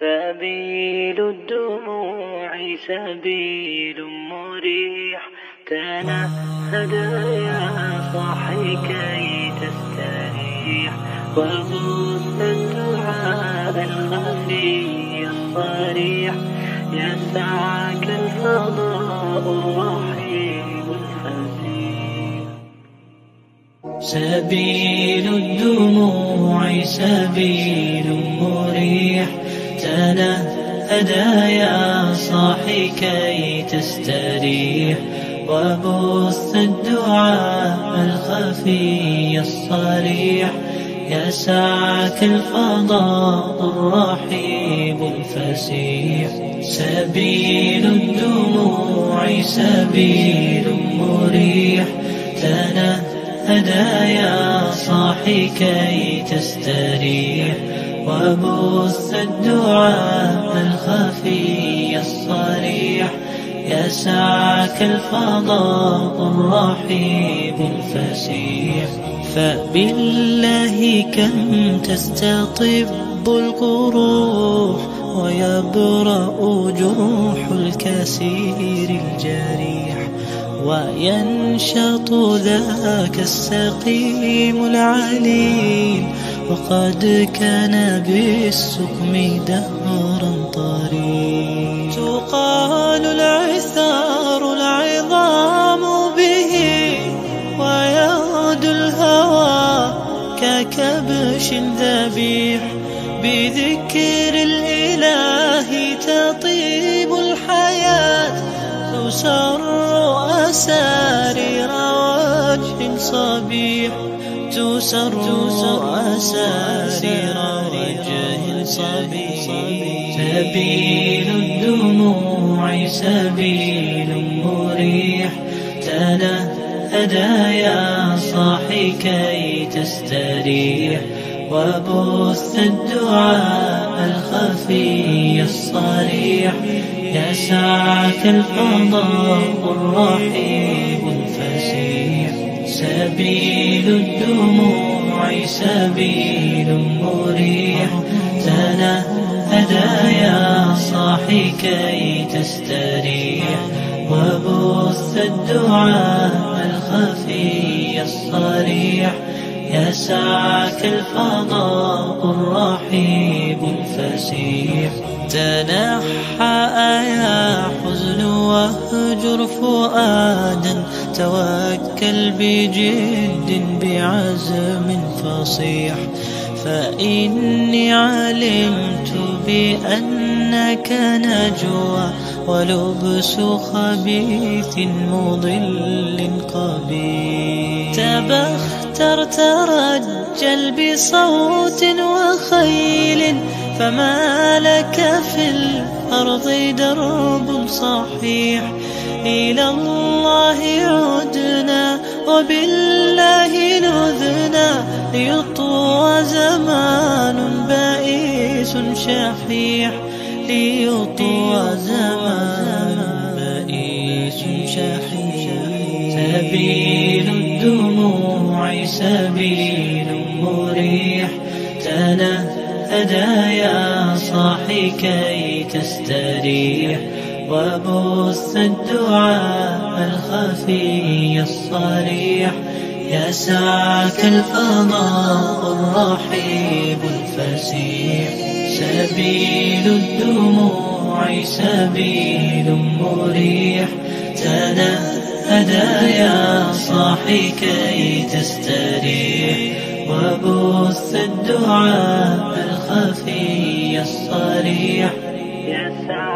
سبيل الدموع سبيل مريح. تنهد يا صاحي كي تستريح. وبث الدعاء الخفي الصريح. يسعك الفضاء الرحيم الفسيح سبيل الدموع سبيل مريح. تنهدى يا صاحي كي تستريح وبث الدعاء الخفي الصريح. يسعك الفضاء الرحيب الفسيح سبيل الدموع سبيل مريح. تنهدى يا صاحي كي تستريح. وبث الدعاء الخفي الصريح. يسعك الفضاء الرحيب الفسيح. فبالله كم تستطب القروح ويبرأ جروح الكسير الجريح. وينشط ذاك السقيم العليل وقد كان بالسقم دهرا طريق تقال العثار العظام به ويغدو الهوى ككبش ذبيح. بذكر الإله تطيب الحياة تسر أسارير وجه صبيح. تسر أسارير وجه صبيح سبيل الدموع سبيل مريح تنهدى يا صاحي كي تستريح. وبث الدعاء الخفي الصريح. يسعك الفضاء الرحيب الفسيح. سبيل الدموع سبيل مريح تنهدى يا صاحي كي تستريح. وبث الدعاء الخفي الصريح. يسعك الفضاء الرحيب الفسيح. تنحى يا حزن واهجر فؤادا توكل بجد بعزم فصيح. فإني علمت بأنك نجوى ولبس خبيث مضل قبيح. تبختر ترجل بصوت وخيل فما لك في الأرض درب صحيح. إلى الله عدنا وبالله نذنا. ليطوى زمان بائس شحيح. ليطوى زمان بائس شحيح. سبيل سبيل مريح. تنهدى يا صاحي كي تستريح. وبث الدعاء الخفي الصريح. يسعك الفضاء الرحيب الفسيح. سبيل الدموع سبيل مريح. تنهدى يا صاحي كي تستريح وبث الدعاء الخفي الصريح. يسعك الفضاء